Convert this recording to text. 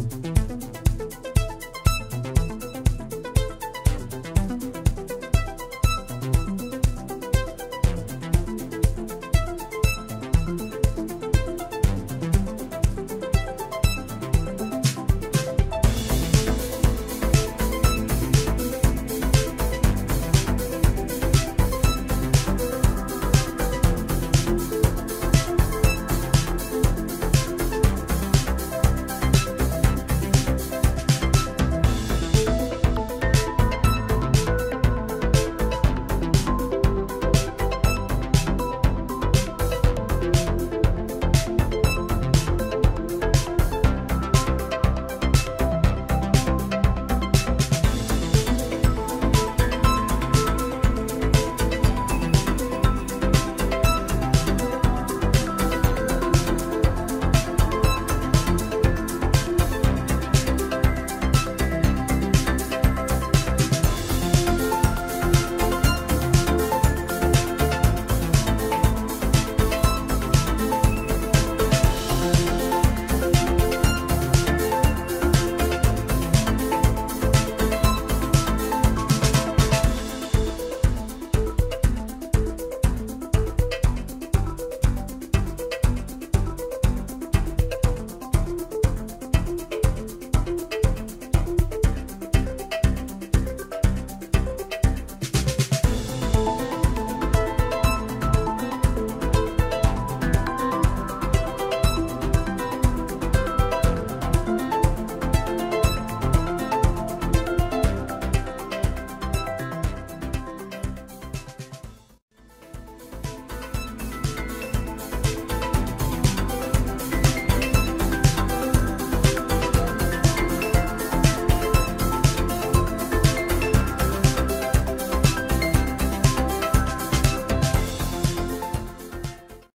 Bye.